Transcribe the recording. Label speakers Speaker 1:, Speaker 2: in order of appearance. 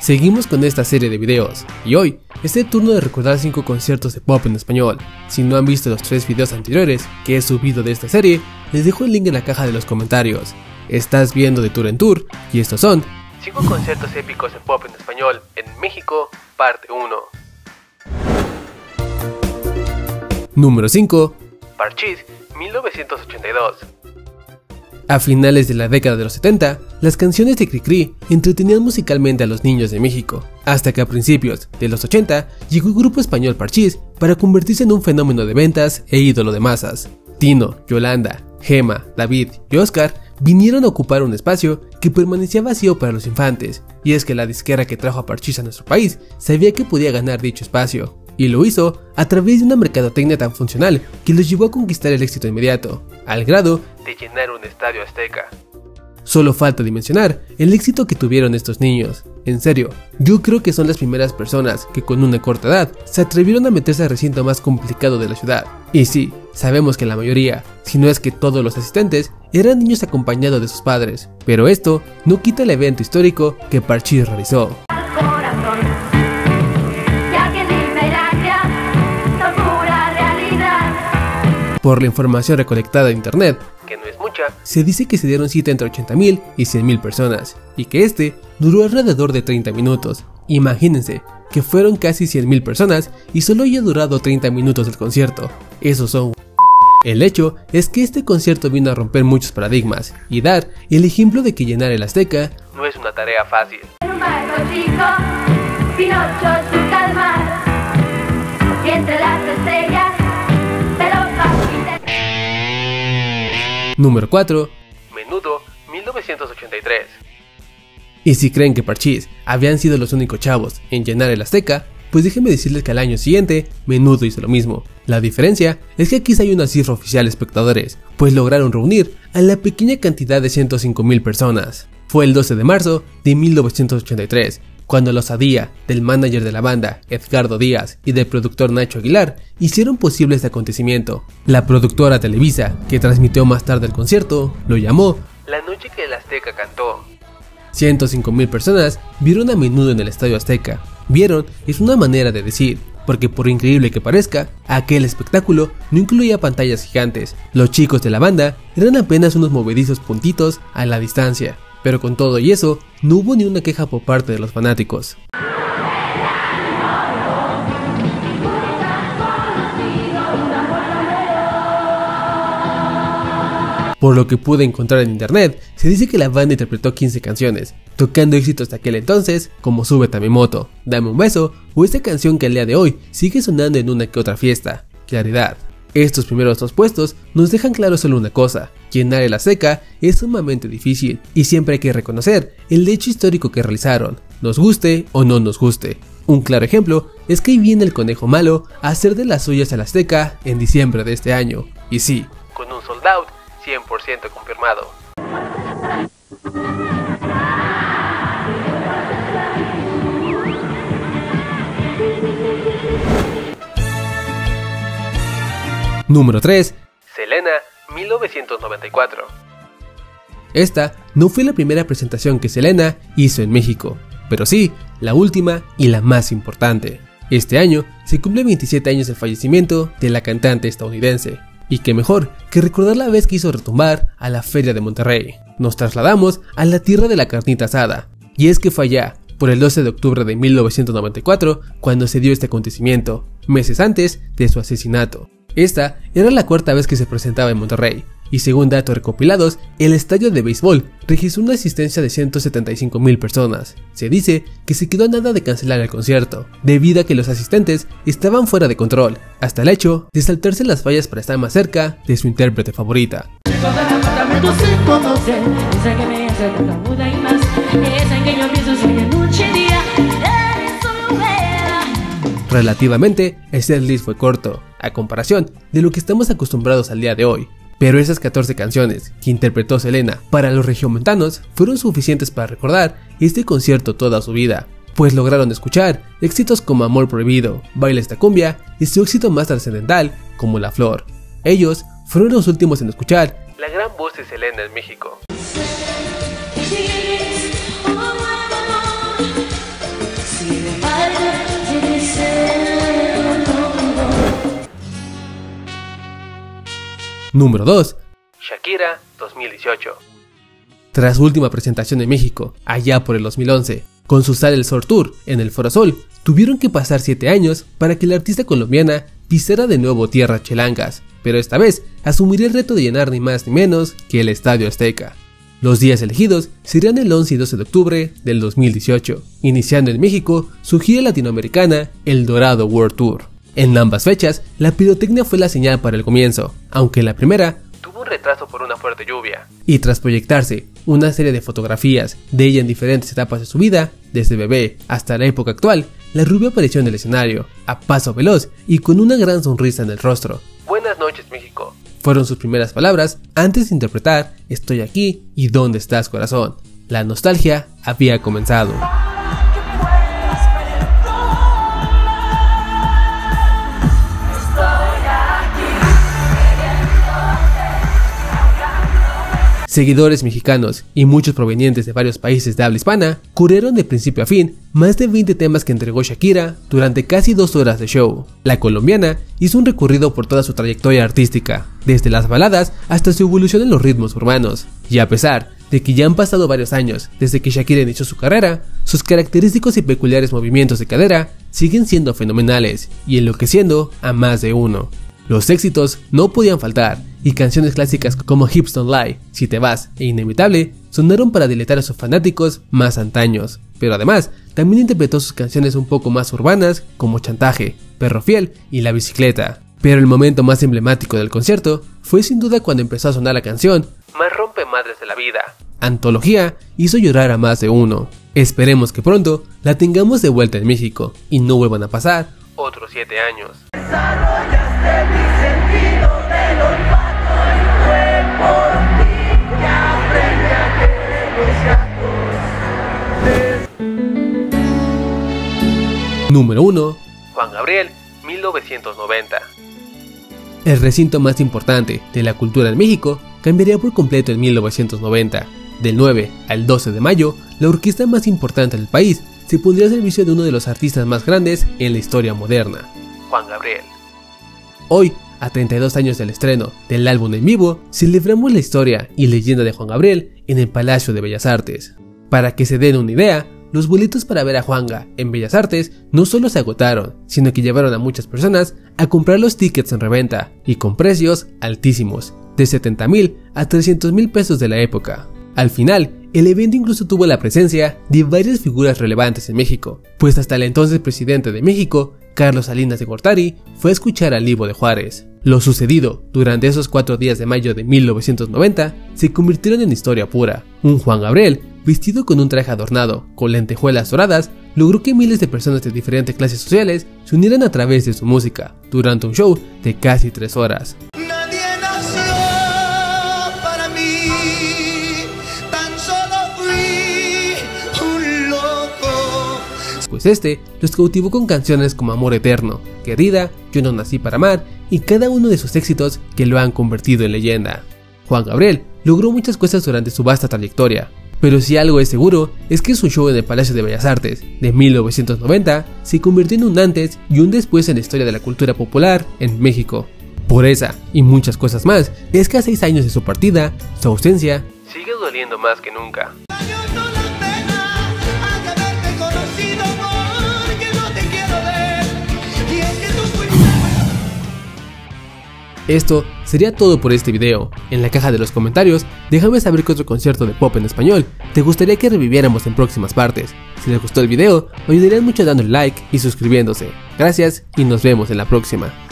Speaker 1: Seguimos con esta serie de videos, y hoy es el turno de recordar 5 conciertos de pop en español. Si no han visto los 3 videos anteriores que he subido de esta serie, les dejo el link en la caja de los comentarios. Estás viendo de Tour en Tour, y estos son 5 conciertos épicos de pop en español en México, parte 1. Número 5. Parchís, 1982. A finales de la década de los 70, las canciones de Cricri entretenían musicalmente a los niños de México, hasta que a principios de los 80 llegó el grupo español Parchís para convertirse en un fenómeno de ventas e ídolo de masas. Tino, Yolanda, Gema, David y Oscar vinieron a ocupar un espacio que permanecía vacío para los infantes, y es que la disquera que trajo a Parchís a nuestro país sabía que podía ganar dicho espacio, y lo hizo a través de una mercadotecnia tan funcional que los llevó a conquistar el éxito inmediato, al grado de llenar un estadio azteca. Solo falta dimensionar el éxito que tuvieron estos niños. En serio, yo creo que son las primeras personas que con una corta edad se atrevieron a meterse al recinto más complicado de la ciudad. Y sí, sabemos que la mayoría, si no es que todos los asistentes, eran niños acompañados de sus padres, pero esto no quita el evento histórico que Parchís realizó. Por la información recolectada de internet, se dice que se dieron cita entre 80.000 y 100.000 personas, y que este duró alrededor de 30 minutos. Imagínense que fueron casi 100.000 personas y solo haya durado 30 minutos el concierto. Esos son el hecho es que este concierto vino a romper muchos paradigmas y dar el ejemplo de que llenar el Azteca no es una tarea fácil. Número 4. Menudo 1983. Y si creen que Parchís habían sido los únicos chavos en llenar el Azteca, pues déjenme decirles que al año siguiente, Menudo hizo lo mismo. La diferencia es que aquí hay una cifra oficial de espectadores, pues lograron reunir a la pequeña cantidad de 105 mil personas. Fue el 12 de marzo de 1983, cuando la osadía del manager de la banda, Edgardo Díaz, y del productor Nacho Aguilar hicieron posible este acontecimiento. La productora Televisa, que transmitió más tarde el concierto, lo llamó La noche que el Azteca cantó. 105 mil personas vieron a menudo en el Estadio Azteca. Vieron es una manera de decir, porque por increíble que parezca, aquel espectáculo no incluía pantallas gigantes. Los chicos de la banda eran apenas unos movedizos puntitos a la distancia. Pero con todo y eso, no hubo ni una queja por parte de los fanáticos. Por lo que pude encontrar en internet, se dice que la banda interpretó 15 canciones, tocando éxitos de aquel entonces como Súbete a mi Dame un beso o esta canción que al día de hoy sigue sonando en una que otra fiesta, Claridad. Estos primeros dos puestos nos dejan claro solo una cosa, llenar el seca es sumamente difícil y siempre hay que reconocer el hecho histórico que realizaron, nos guste o no nos guste. Un claro ejemplo es que ahí viene el conejo malo a hacer de las suyas al Azteca en diciembre de este año, y sí, con un sold out 100% confirmado. Número 3. Selena, 1994. Esta no fue la primera presentación que Selena hizo en México, pero sí la última y la más importante. Este año se cumple 27 años del fallecimiento de la cantante estadounidense, y qué mejor que recordar la vez que hizo retumbar a la Feria de Monterrey. Nos trasladamos a la tierra de la carnita asada, y es que fue allá, por el 12 de octubre de 1994, cuando se dio este acontecimiento, meses antes de su asesinato. Esta era la cuarta vez que se presentaba en Monterrey, y según datos recopilados, el estadio de béisbol registró una asistencia de 175 mil personas. Se dice que se quedó nada de cancelar el concierto, debido a que los asistentes estaban fuera de control, hasta el hecho de saltarse las fallas para estar más cerca de su intérprete favorita. Relativamente, el setlist fue corto, a comparación de lo que estamos acostumbrados al día de hoy. Pero esas 14 canciones que interpretó Selena para los regiomontanos fueron suficientes para recordar este concierto toda su vida, pues lograron escuchar éxitos como Amor Prohibido, Baila esta cumbia y su éxito más trascendental como La Flor. Ellos fueron los últimos en escuchar la gran voz de Selena en México. Número 2. Shakira 2018. Tras su última presentación en México, allá por el 2011, con su Sal el Sol Tour en el Foro Sol, tuvieron que pasar 7 años para que la artista colombiana pisara de nuevo tierra chelangas, pero esta vez asumiría el reto de llenar ni más ni menos que el Estadio Azteca. Los días elegidos serían el 11 y 12 de octubre del 2018, iniciando en México su gira latinoamericana El Dorado World Tour. En ambas fechas, la pirotecnia fue la señal para el comienzo, aunque la primera tuvo un retraso por una fuerte lluvia. Y tras proyectarse una serie de fotografías de ella en diferentes etapas de su vida, desde bebé hasta la época actual, la rubia apareció en el escenario, a paso veloz y con una gran sonrisa en el rostro. Buenas noches México, fueron sus primeras palabras antes de interpretar Estoy aquí y ¿Dónde estás corazón? La nostalgia había comenzado. Seguidores mexicanos y muchos provenientes de varios países de habla hispana cubrieron de principio a fin más de 20 temas que entregó Shakira durante casi dos horas de show. La colombiana hizo un recorrido por toda su trayectoria artística, desde las baladas hasta su evolución en los ritmos urbanos, y a pesar de que ya han pasado varios años desde que Shakira inició su carrera, sus característicos y peculiares movimientos de cadera siguen siendo fenomenales y enloqueciendo a más de uno. Los éxitos no podían faltar, y canciones clásicas como Hips Don't Lie, Si Te Vas e Inevitable sonaron para diletar a sus fanáticos más antaños, pero además también interpretó sus canciones un poco más urbanas como Chantaje, Perro Fiel y La Bicicleta. Pero el momento más emblemático del concierto fue sin duda cuando empezó a sonar la canción Más rompe madres de la vida. Antología hizo llorar a más de uno. Esperemos que pronto la tengamos de vuelta en México y no vuelvan a pasar otros 7 años. Número 1. Juan Gabriel, 1990. El recinto más importante de la cultura en México cambiaría por completo en 1990. Del 9 al 12 de mayo, la orquesta más importante del país se pondría al servicio de uno de los artistas más grandes en la historia moderna, Juan Gabriel. Hoy, a 32 años del estreno del álbum en vivo, celebramos la historia y leyenda de Juan Gabriel en el Palacio de Bellas Artes. Para que se den una idea, los boletos para ver a Juanga en Bellas Artes no solo se agotaron, sino que llevaron a muchas personas a comprar los tickets en reventa y con precios altísimos, de 70 mil a 300 mil pesos de la época. Al final, el evento incluso tuvo la presencia de varias figuras relevantes en México, pues hasta el entonces presidente de México, Carlos Salinas de Gortari, fue a escuchar al Ivo de Juárez. Lo sucedido durante esos cuatro días de mayo de 1990 se convirtieron en historia pura. Un Juan Gabriel vestido con un traje adornado, con lentejuelas doradas, logró que miles de personas de diferentes clases sociales se unieran a través de su música, durante un show de casi tres horas. Pues este los cautivó con canciones como Amor Eterno, Querida, Yo no nací para amar y cada uno de sus éxitos que lo han convertido en leyenda. Juan Gabriel logró muchas cosas durante su vasta trayectoria, pero si algo es seguro, es que su show en el Palacio de Bellas Artes de 1990 se convirtió en un antes y un después en la historia de la cultura popular en México. Por esa y muchas cosas más, es que a seis años de su partida, su ausencia sigue doliendo más que nunca. Esto sería todo por este video. En la caja de los comentarios, déjame saber qué otro concierto de pop en español te gustaría que reviviéramos en próximas partes. Si les gustó el video, ayudarían mucho dándole like y suscribiéndose. Gracias y nos vemos en la próxima.